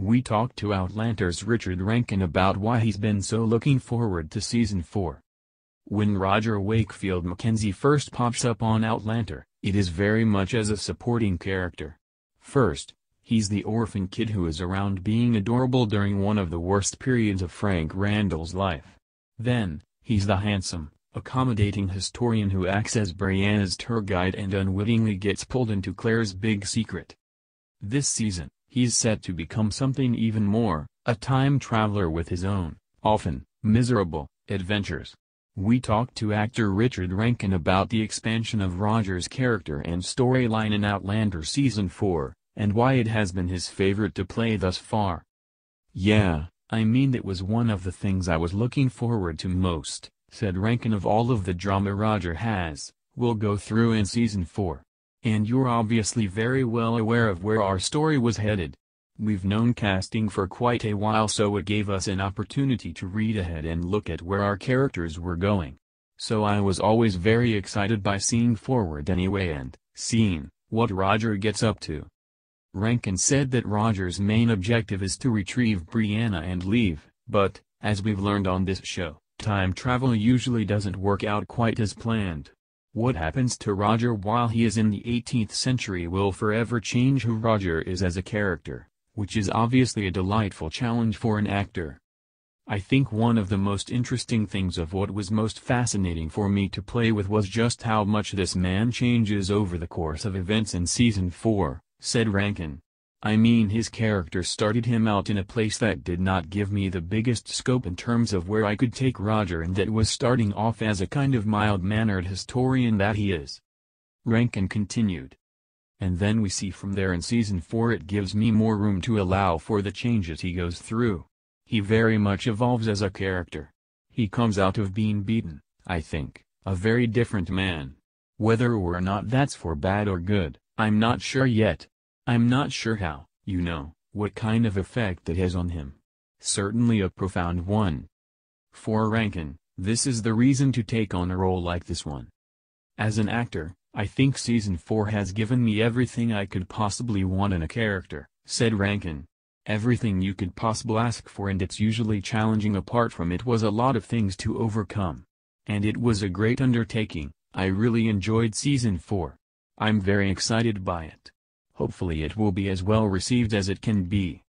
we talked to Outlander's Richard Rankin about why he's been so looking forward to Season 4. When Roger Wakefield Mackenzie first pops up on Outlander, it is very much as a supporting character. First, he's the orphan kid who is around being adorable during one of the worst periods of Frank Randall's life. Then, he's the handsome, accommodating historian who acts as Brianna's tour guide and unwittingly gets pulled into Claire's big secret. This season, he's set to become something even more, a time traveler with his own, often, miserable, adventures. We talked to actor Richard Rankin about the expansion of Roger's character and storyline in Outlander Season 4, and why it has been his favorite to play thus far. Yeah, I mean that was one of the things I was looking forward to most, said Rankin of all of the drama Roger has, will go through in Season 4. And you're obviously very well aware of where our story was headed. We've known casting for quite a while so it gave us an opportunity to read ahead and look at where our characters were going. So I was always very excited by seeing forward anyway and seeing what Roger gets up to. Rankin said that Roger's main objective is to retrieve Brianna and leave, but, as we've learned on this show, time travel usually doesn't work out quite as planned. What happens to Roger while he is in the 18th century will forever change who Roger is as a character, which is obviously a delightful challenge for an actor. I think one of the most interesting things of what was most fascinating for me to play with was just how much this man changes over the course of events in Season 4, said Rankin. I mean his character started him out in a place that did not give me the biggest scope in terms of where I could take Roger and that was starting off as a kind of mild-mannered historian that he is. Rankin continued. And then we see from there in season 4 it gives me more room to allow for the changes he goes through. He very much evolves as a character. He comes out of being beaten, I think, a very different man. Whether or not that's for bad or good, I'm not sure yet. I'm not sure how, you know, what kind of effect it has on him. Certainly a profound one. For Rankin, this is the reason to take on a role like this one. As an actor, I think season 4 has given me everything I could possibly want in a character, said Rankin. Everything you could possibly ask for and it's usually challenging apart from it was a lot of things to overcome. And it was a great undertaking, I really enjoyed season 4. I'm very excited by it. Hopefully it will be as well received as it can be.